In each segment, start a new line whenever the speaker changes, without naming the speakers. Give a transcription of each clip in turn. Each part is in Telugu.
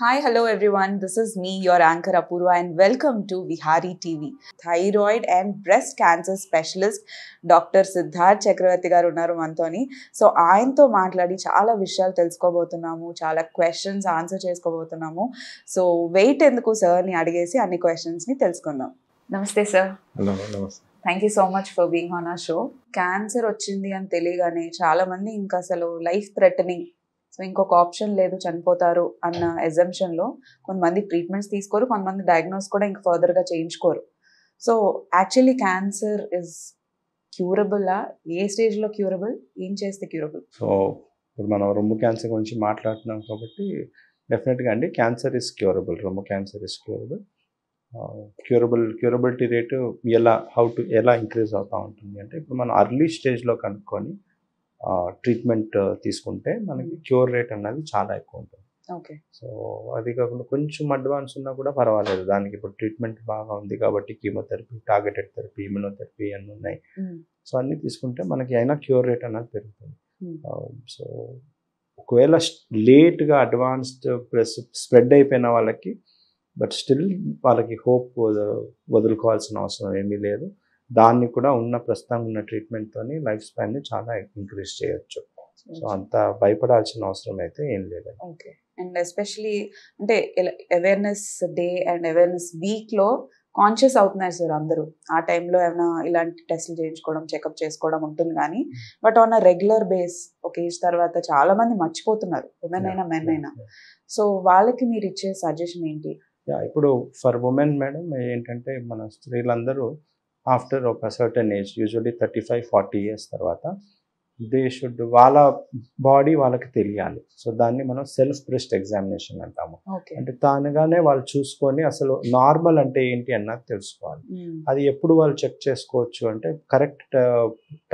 Hi, hello everyone. This is me, your anchor Apurva, and welcome to Vihari TV. Thyroid and breast cancer specialist doctor Siddharth Chakravarthy గారు ఉన్నారు మనతోని. సో ఆయనతో మాట్లాడి చాలా విషయాలు తెలుసుకోబోతున్నాము చాలా క్వశ్చన్స్ ఆన్సర్ చేసుకోబోతున్నాము. సో వెయిట్ ఎందుకు సార్ని అడిగేసి అన్ని క్వశ్చన్స్ని తెలుసుకుందాం. నమస్తే సార్
హలో నమస్తే.
Thank you so much for being on a show cancer వచ్చింది అని తెలియగానే చాలా మంది ఇంకా అసలు లైఫ్ థ్రెటనింగ్ సో ఇంకొక ఆప్షన్ లేదు చనిపోతారు అన్న ఎగ్జంప్షన్లో కొంతమంది ట్రీట్మెంట్స్ తీసుకోరు కొంతమంది డయాగ్నోస్ కూడా ఇంకా ఫర్దర్గా చేయించుకోరు. సో యాక్చువల్లీ క్యాన్సర్ ఇస్ క్యూరబుల్లా ఏ స్టేజ్లో క్యూరబుల్ ఏం చేస్తే క్యూరబుల్
సో ఇప్పుడు మనం రొమ్ము క్యాన్సర్ గురించి మాట్లాడుతున్నాం కాబట్టి డెఫినెట్గా అండి క్యాన్సర్ ఇస్ క్యూరబుల్ రొమ్ము cancer is curable curable curability rate ఎలా హౌ టు ఎలా ఇంక్రీజ్ అవుతూ ఉంటుంది అంటే ఇప్పుడు మనం అర్లీ స్టేజ్లో కనుక్కొని ట్రీట్మెంట్ తీసుకుంటే మనకి క్యూర్ రేట్ అన్నది చాలా ఎక్కువ ఉంటుంది.
ఓకే.
సో అది కాకుండా కొంచెం అడ్వాన్స్ ఉన్నా కూడా పర్వాలేదు. దానికి ఇప్పుడు ట్రీట్మెంట్ బాగా ఉంది కాబట్టి కీమోథెరపీ టార్గెటెడ్ థెరపీ ఇమ్యునోథెరపీ అన్నీ ఉన్నాయి. సో అన్నీ తీసుకుంటే మనకి అయినా క్యూర్ రేట్ అనేది పెరుగుతుంది. సో ఒకవేళ లేట్గా అడ్వాన్స్డ్ ప్లస్ స్ప్రెడ్ అయిపోయిన వాళ్ళకి బట్ స్టిల్ వాళ్ళకి హోప్ వదులుకోవాల్సిన అవసరం ఏమీ లేదు. దాన్ని కూడా ఉన్న ప్రస్తుతం ఉన్న ట్రీట్మెంట్తోని లైఫ్ స్పాన్ని చాలా ఇంక్రీజ్ చేయొచ్చు. సో అంత భయపడాల్సిన అవసరం అయితే ఏం లేదండి.
ఓకే. అండ్ ఎస్పెషలీ అంటే అవేర్నెస్ డే అండ్ అవేర్నెస్ వీక్లో కాన్షియస్ అవుతున్నారు సార్ అందరూ. ఆ టైంలో ఏమైనా ఇలాంటి టెస్ట్లు చేయించుకోవడం చెకప్ చేసుకోవడం ఉంటుంది కానీ but on a regular base ఒక ఏజ్ తర్వాత చాలా మంది మర్చిపోతున్నారు. ఉమెన్ అయినా మెన్ అయినా. సో వాళ్ళకి మీరు ఇచ్చే సజెషన్ ఏంటి?
ఇప్పుడు ఫర్ ఉమెన్ మేడం ఏంటంటే మన స్త్రీలందరూ ఆఫ్టర్ ఒక certain age usually thirty five forty years తర్వాత దే షుడ్ వాళ్ళ బాడీ వాళ్ళకి తెలియాలి. సో దాన్ని మనం సెల్ఫ్ బ్రెస్ట్ ఎగ్జామినేషన్ అంటాము అంటే తానుగానే వాళ్ళు చూసుకొని అసలు నార్మల్ అంటే ఏంటి అన్నది తెలుసుకోవాలి. అది ఎప్పుడు వాళ్ళు చెక్ చేసుకోవచ్చు అంటే కరెక్ట్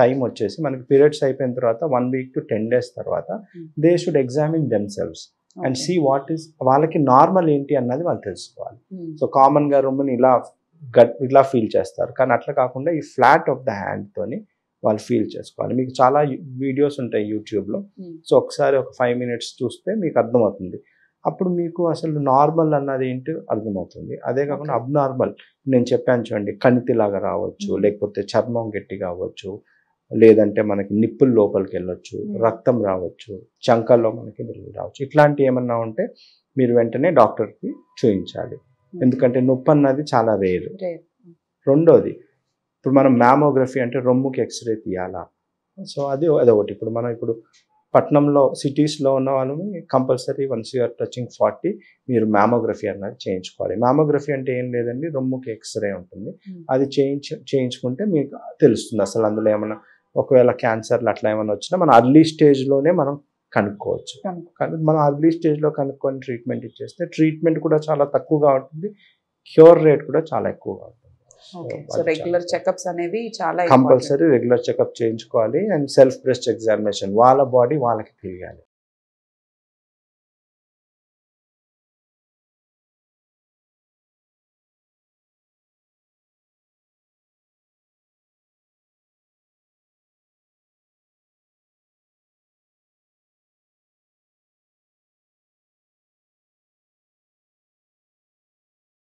టైం వచ్చేసి మనకి పీరియడ్స్ అయిపోయిన తర్వాత one week to ten days తర్వాత they should examine themselves and see what is వాళ్ళకి నార్మల్ ఏంటి అన్నది వాళ్ళు తెలుసుకోవాలి. సో కామన్గా రొమ్ముని ఇలా గట్ ఇలా ఫీల్ చేస్తారు. కానీ అట్లా కాకుండా ఈ ఫ్లాట్ ఆఫ్ ద హ్యాండ్తోని వాళ్ళు ఫీల్ చేసుకోవాలి. మీకు చాలా వీడియోస్ ఉంటాయి యూట్యూబ్లో సో ఒకసారి ఒక ఫైవ్ మినిట్స్ చూస్తే మీకు అర్థమవుతుంది. అప్పుడు మీకు అసలు నార్మల్ అన్నది ఏంటి అర్థమవుతుంది. అదే కాకుండా అబ్నార్మల్ నేను చెప్పాను చూడండి కణితిలాగా రావచ్చు లేకపోతే చర్మం గట్టి కావచ్చు లేదంటే మనకి నిప్పుల లోపలికి వెళ్ళొచ్చు రక్తం రావచ్చు చంకల్లో మనకి బిల్లు రావచ్చు. ఇట్లాంటివి ఏమన్నా ఉంటే మీరు వెంటనే డాక్టర్కి చూపించాలి ఎందుకంటే నొప్పి అన్నది చాలా రేరు రెండోది ఇప్పుడు మనం మ్యామోగ్రఫీ అంటే రొమ్ముకి ఎక్స్రే తీయాలా? సో అది అదొకటి. ఇప్పుడు మనం ఇప్పుడు పట్నంలో సిటీస్లో ఉన్న వాళ్ళని compulsory once you're touching forty మీరు మ్యామోగ్రఫీ అన్నది చేయించుకోవాలి. మ్యామోగ్రఫీ అంటే ఏం లేదండి రొమ్ముకి ఎక్స్రే ఉంటుంది. అది చేయించ చేయించుకుంటే మీకు తెలుస్తుంది. అసలు అందులో ఏమైనా ఒకవేళ క్యాన్సర్లు అట్లా ఏమైనా వచ్చినా మనం అర్లీ స్టేజ్లోనే మనం కనుక్కోవచ్చు. కానీ మనం అర్లీ స్టేజ్లో కనుక్కొని ట్రీట్మెంట్ ఇచ్చేస్తే ట్రీట్మెంట్ కూడా చాలా తక్కువగా ఉంటుంది. క్యూర్ రేట్ కూడా చాలా ఎక్కువగా ఉంటుంది.
సో రెగ్యులర్ చెకప్స్ అనేవి చాలా
కంపల్సరీ రెగ్యులర్ చెకప్ చేయించుకోవాలి. అండ్ సెల్ఫ్ బ్రెస్ట్ ఎగ్జామినేషన్ వాళ్ళ బాడీ వాళ్ళకి తెలియాలి.